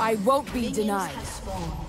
I won't be Minions denied.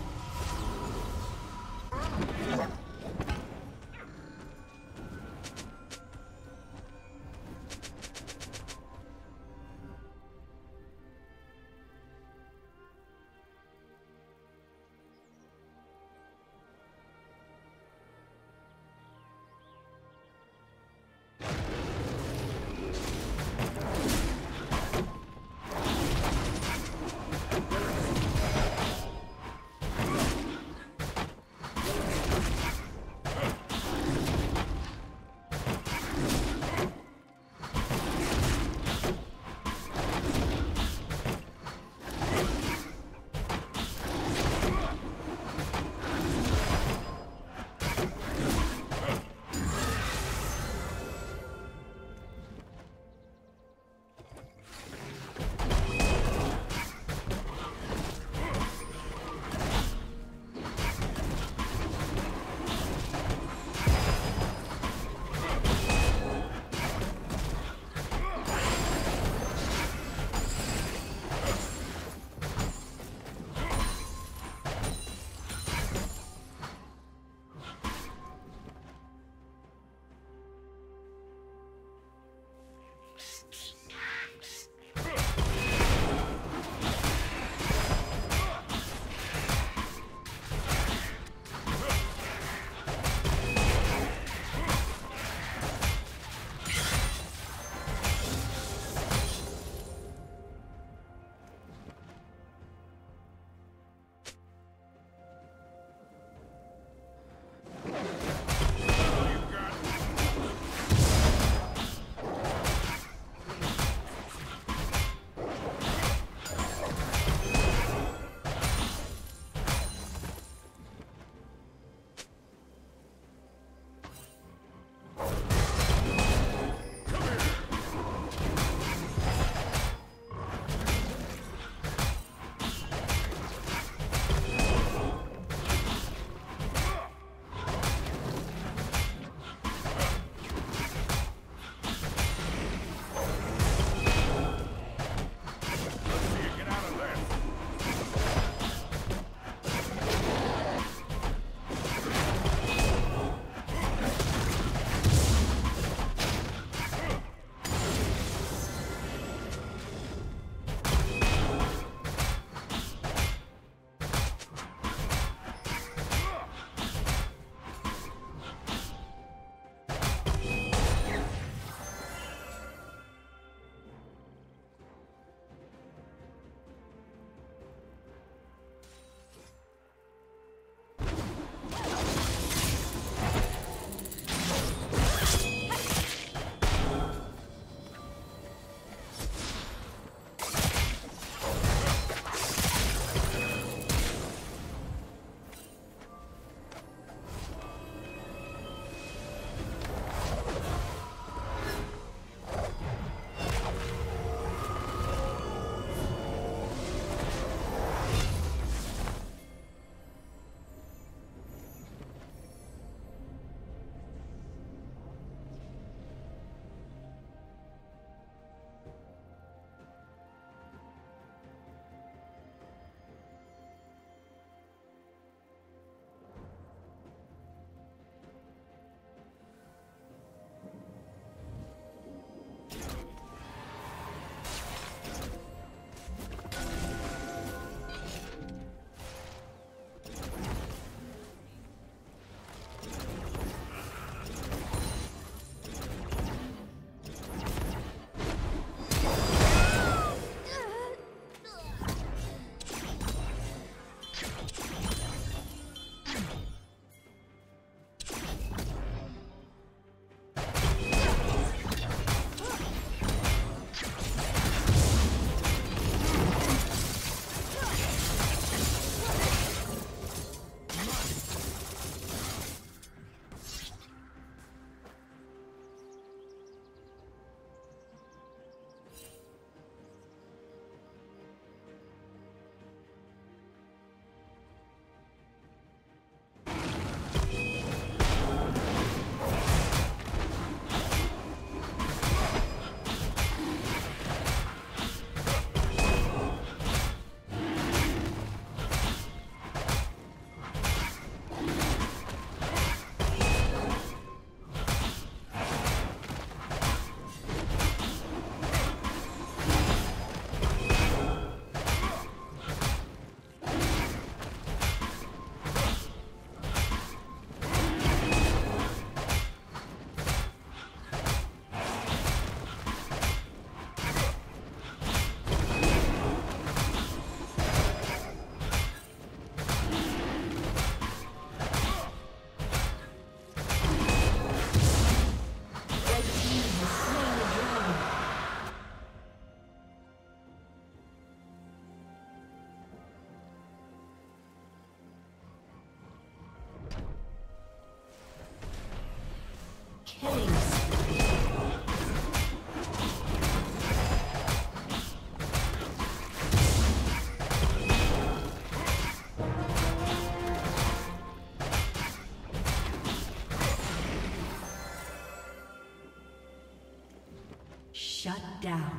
Down.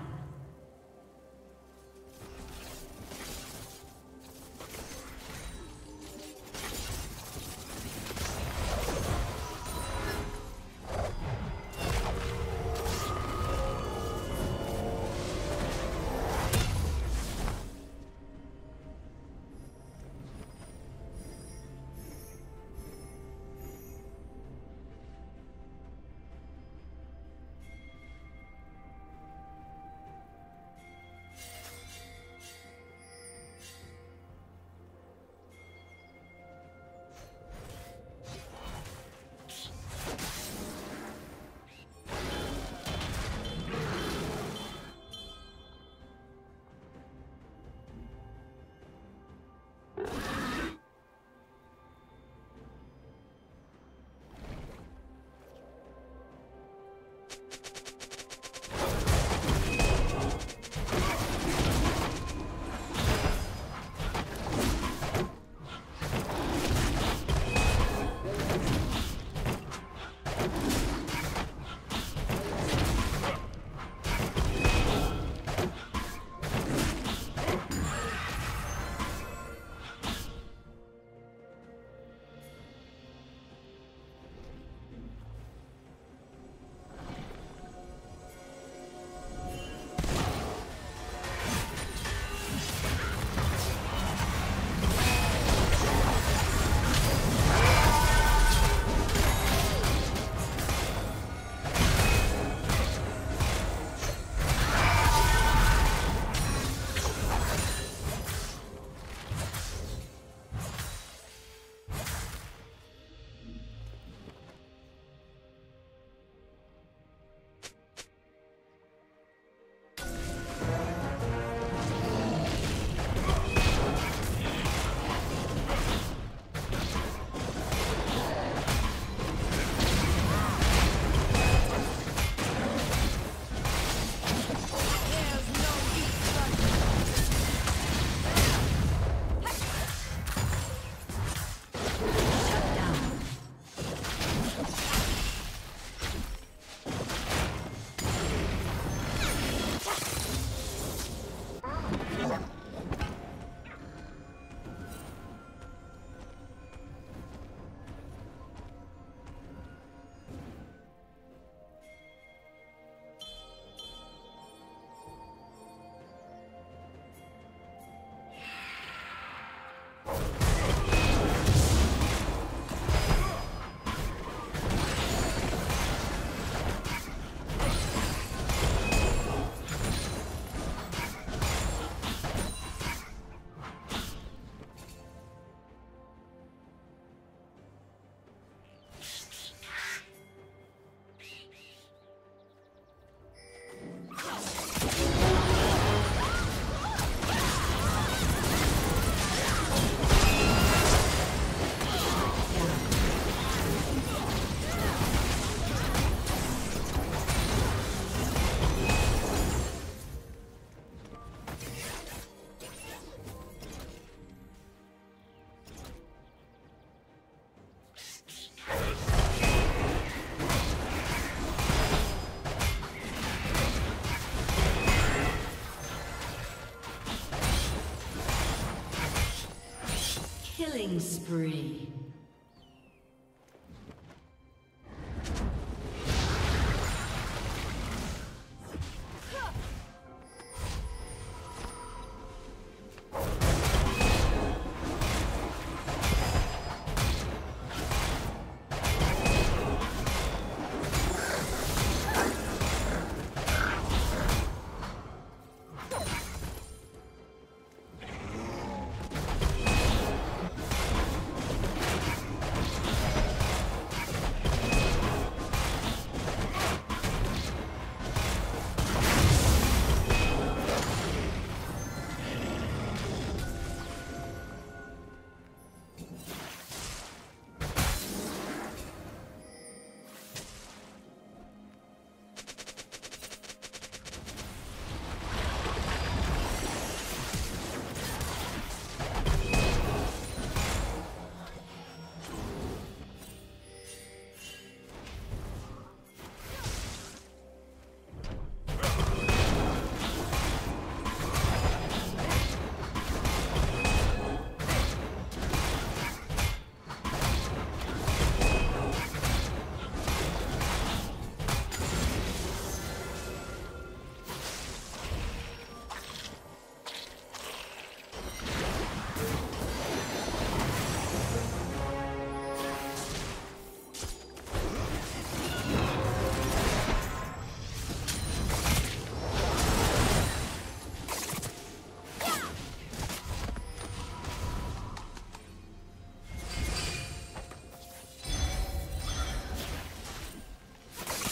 Spree.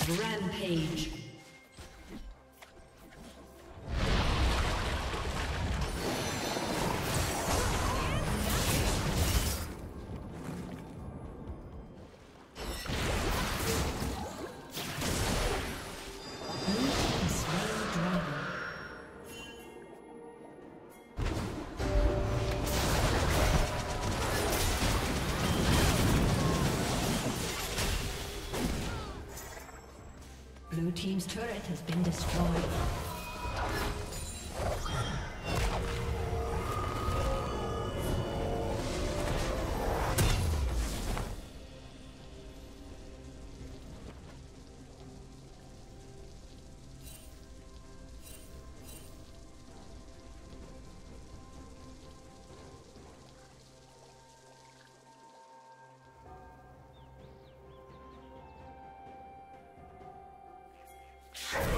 Rampage. Destroyed. Shut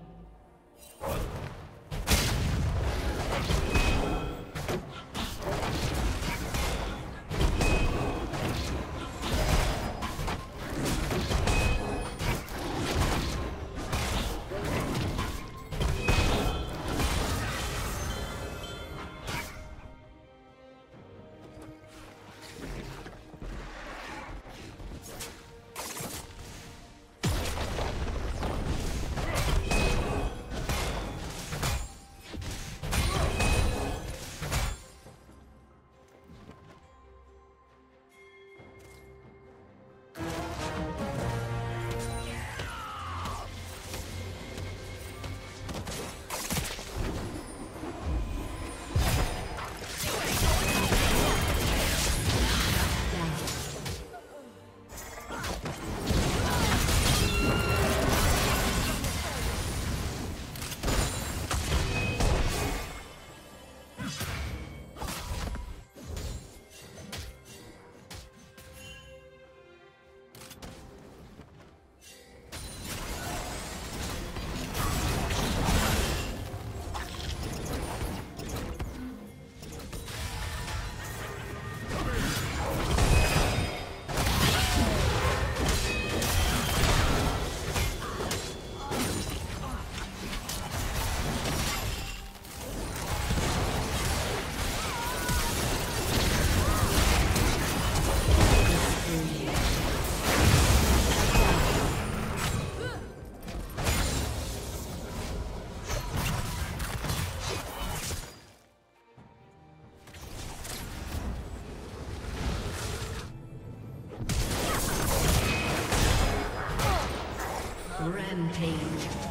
Rampage.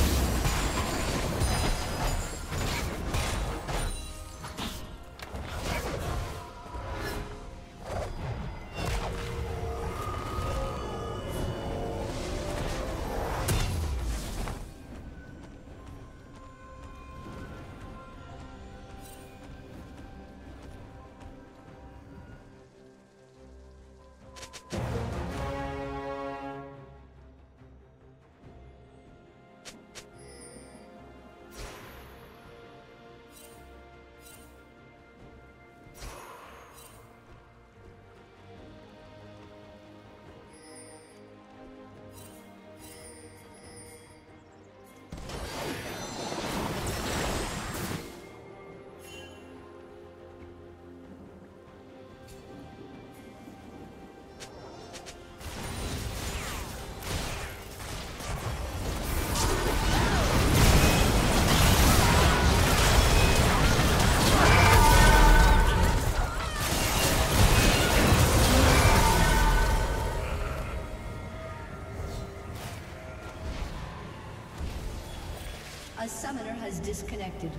has disconnected.